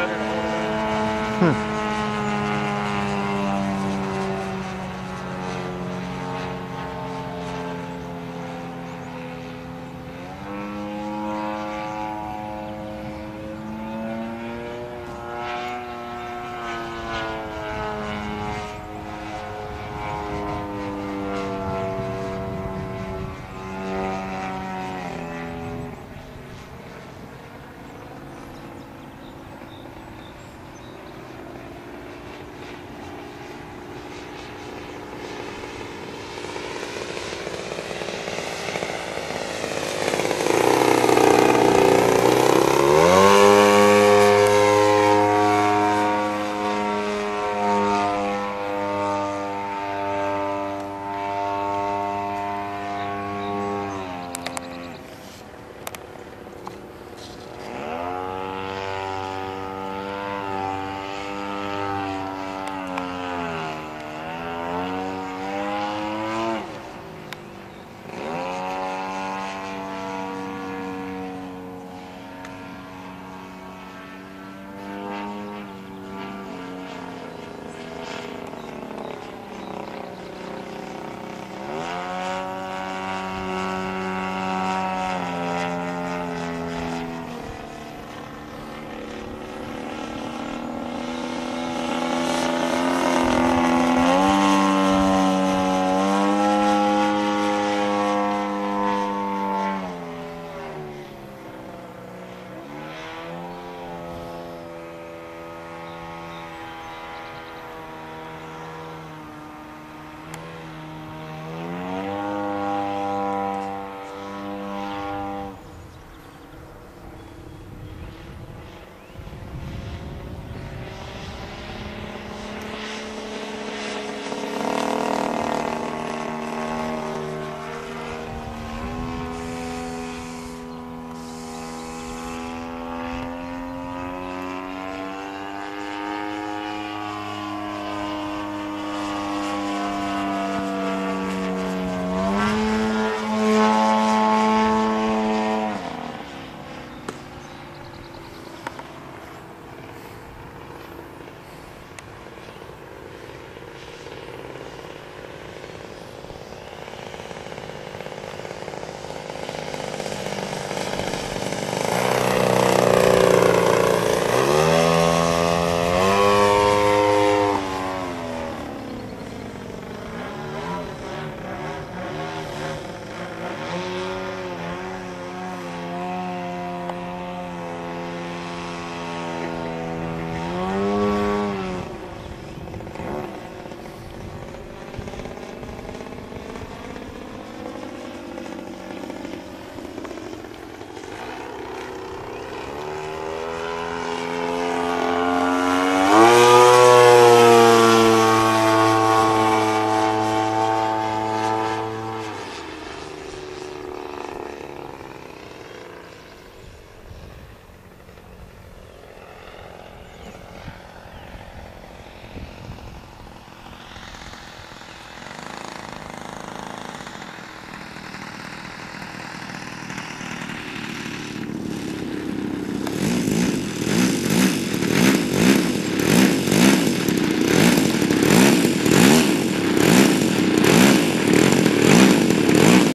I